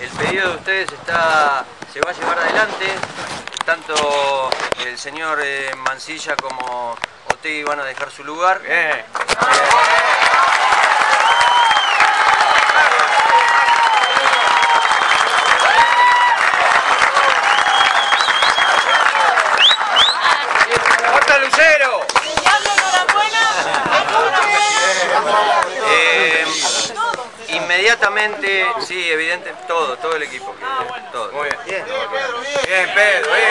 el pedido de ustedes está, se va a llevar adelante. Tanto el señor eh, Mancilla como Otegui van a dejar su lugar. Bien. ¡Corta Lucero! Eh, inmediatamente, sí, evidente, todo, todo el equipo. Todo. Muy bien. Bien, Pedro, bien. bien.